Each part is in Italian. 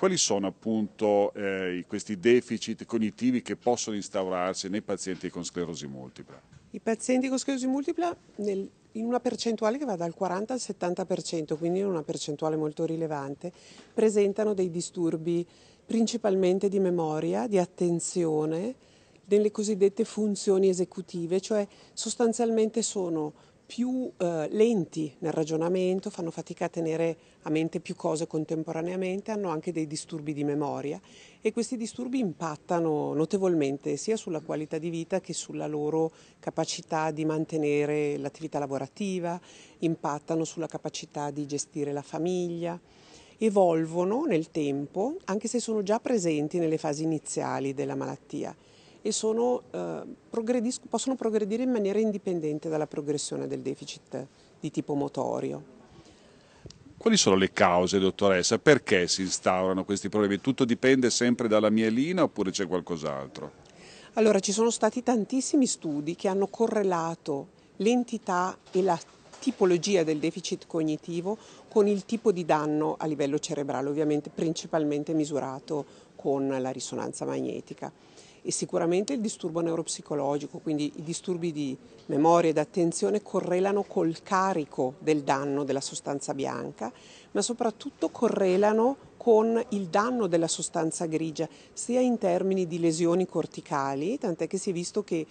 quali sono appunto eh, questi deficit cognitivi che possono instaurarsi nei pazienti con sclerosi multipla? I pazienti con sclerosi multipla nel, in una percentuale che va dal 40 al 70%, quindi in una percentuale molto rilevante, presentano dei disturbi principalmente di memoria, di attenzione, delle cosiddette funzioni esecutive, cioè sostanzialmente sono più eh, lenti nel ragionamento, fanno fatica a tenere a mente più cose contemporaneamente, hanno anche dei disturbi di memoria e questi disturbi impattano notevolmente sia sulla qualità di vita che sulla loro capacità di mantenere l'attività lavorativa, impattano sulla capacità di gestire la famiglia evolvono nel tempo, anche se sono già presenti nelle fasi iniziali della malattia e sono, eh, possono progredire in maniera indipendente dalla progressione del deficit di tipo motorio. Quali sono le cause, dottoressa? Perché si instaurano questi problemi? Tutto dipende sempre dalla mielina oppure c'è qualcos'altro? Allora, ci sono stati tantissimi studi che hanno correlato l'entità e la tipologia del deficit cognitivo con il tipo di danno a livello cerebrale, ovviamente principalmente misurato con la risonanza magnetica e sicuramente il disturbo neuropsicologico, quindi i disturbi di memoria ed attenzione correlano col carico del danno della sostanza bianca, ma soprattutto correlano con il danno della sostanza grigia, sia in termini di lesioni corticali, tant'è che si è visto che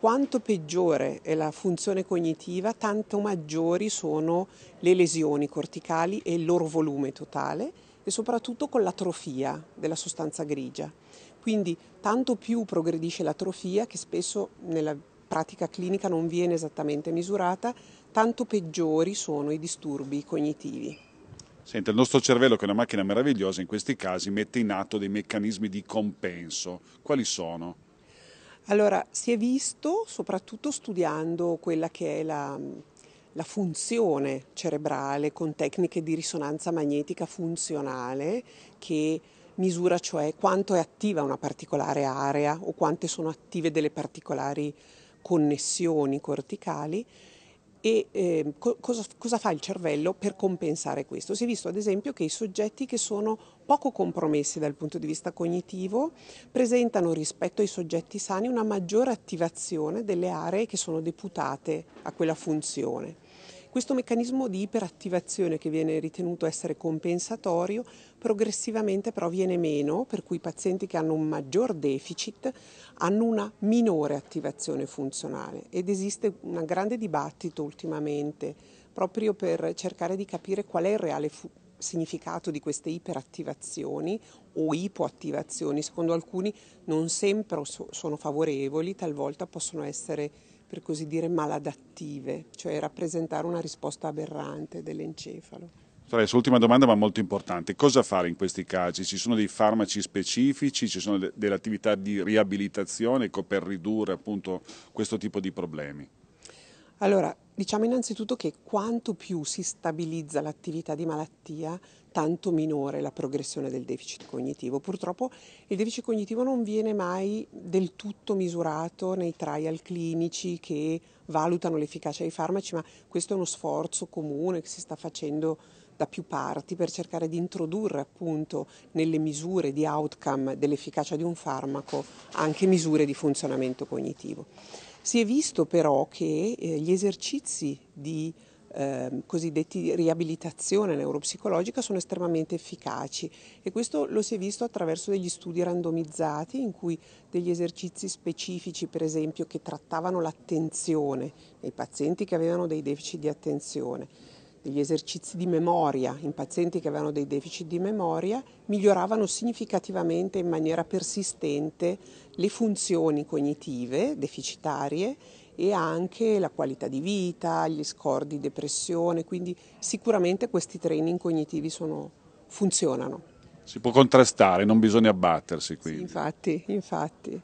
quanto peggiore è la funzione cognitiva, tanto maggiori sono le lesioni corticali e il loro volume totale e soprattutto con l'atrofia della sostanza grigia. Quindi tanto più progredisce l'atrofia, che spesso nella pratica clinica non viene esattamente misurata, tanto peggiori sono i disturbi cognitivi. Senta, il nostro cervello, che è una macchina meravigliosa, in questi casi mette in atto dei meccanismi di compenso. Quali sono? Allora, si è visto, soprattutto studiando quella che è la, la funzione cerebrale con tecniche di risonanza magnetica funzionale che misura cioè quanto è attiva una particolare area o quante sono attive delle particolari connessioni corticali e eh, co- cosa, cosa, fa il cervello per compensare questo. Si è visto ad esempio che i soggetti che sono poco compromessi dal punto di vista cognitivo presentano rispetto ai soggetti sani una maggiore attivazione delle aree che sono deputate a quella funzione. Questo meccanismo di iperattivazione che viene ritenuto essere compensatorio progressivamente però viene meno, per cui i pazienti che hanno un maggior deficit hanno una minore attivazione funzionale ed esiste un grande dibattito ultimamente proprio per cercare di capire qual è il reale fu- significato di queste iperattivazioni o ipoattivazioni. Secondo alcuni non sempre sono favorevoli, talvolta possono essere per così dire maladattive, cioè rappresentare una risposta aberrante dell'encefalo. Dottoressa, ultima domanda ma molto importante. Cosa fare in questi casi? Ci sono dei farmaci specifici, ci sono de delle attività di riabilitazione per ridurre appunto questo tipo di problemi? Allora, diciamo innanzitutto che quanto più si stabilizza l'attività di malattia, tanto minore la progressione del deficit cognitivo. Purtroppo il deficit cognitivo non viene mai del tutto misurato nei trial clinici che valutano l'efficacia dei farmaci, ma questo è uno sforzo comune che si sta facendo da più parti per cercare di introdurre appunto nelle misure di outcome dell'efficacia di un farmaco anche misure di funzionamento cognitivo. Si è visto però che eh, gli esercizi di eh, cosiddetti riabilitazione neuropsicologica sono estremamente efficaci e questo lo si è visto attraverso degli studi randomizzati in cui degli esercizi specifici per esempio che trattavano l'attenzione nei pazienti che avevano dei deficit di attenzione degli esercizi di memoria in pazienti che avevano dei deficit di memoria miglioravano significativamente in maniera persistente le funzioni cognitive deficitarie e anche la qualità di vita, gli score di depressione, quindi sicuramente questi training cognitivi sono, funzionano. Si può contrastare, non bisogna abbattersi quindi. Sì, infatti, infatti.